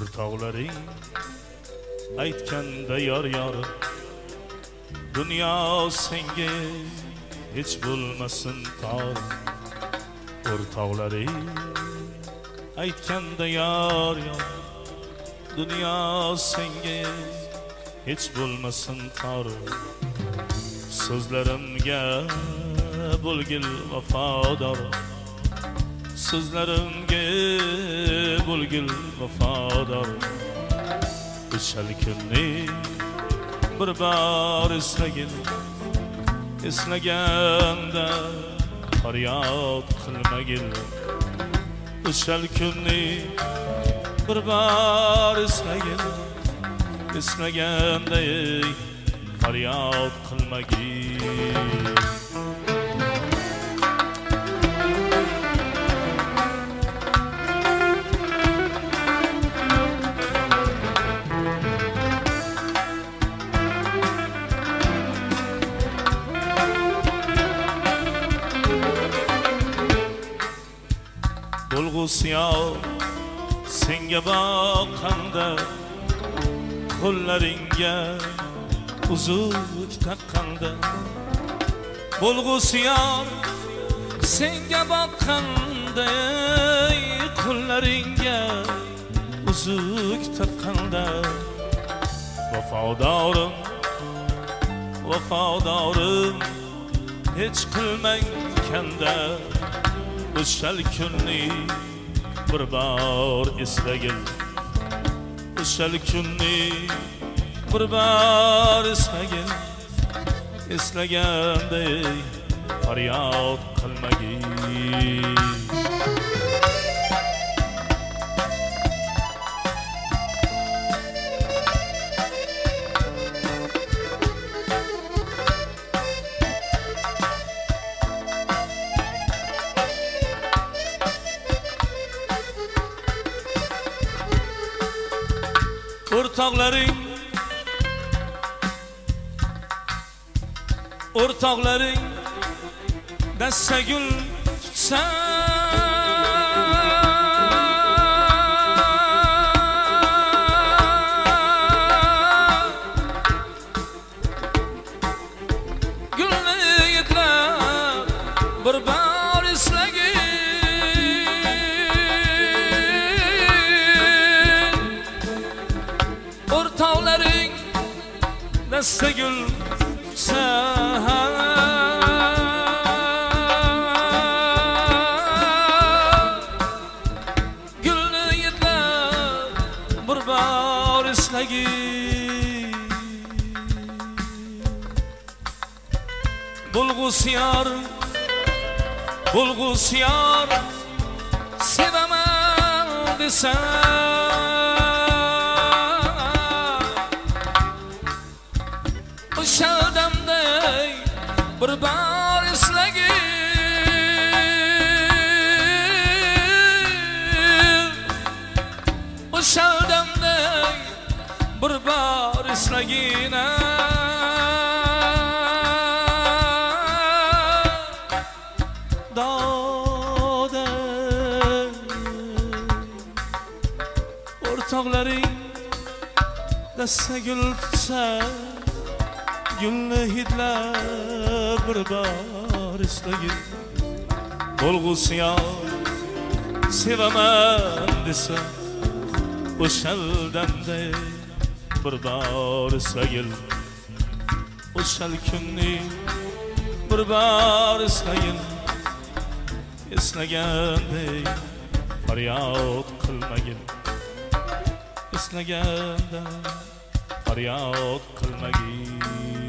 o'rtoqlaring aytganda yor yor dunyo senga hech bo'lmasin tor o'rtoqlaring aytganda yor yor dunyo senga hech bo'lmasin tor so'zlarimga bo'lgil vafodor so'zlarimga bo'lgil vafodor o'shal kunni bir bor eslagin eslaganda faryod qilmagin o'shal kunni bir bor eslagin eslaganda faryod qilmagin bo'lg'usiyoq senga boqqanda qo'llaringga uzuk taqqanda bo'lg'usiyoq senga boqqanda qo'llaringga uzuk taqqanda vafodorim vafodorim hech qilmang kanda. O'shal kunni bir bor eslagin. O'shal kunni bir bor eslagin. Eslaganday faryod qilmagin. O'rtoqlaring o'rtoqlaring dassagul tutsa gulni dastagul gulni yetlab bir bor eslagin bulg'usiyor bulg'usiyor sevaman desam bir bor eslagin o'shal damday bir bor eslagin doda o'rtoqlaring dastagul tutsa gulni hidlab bir bor eslagin bo'lg'usiyoq sevaman desa o'shal damda bir bor eslagin o'shal kunni bir bor eslagin eslagandek faryod qilmagin eslaganda faryod qilmagin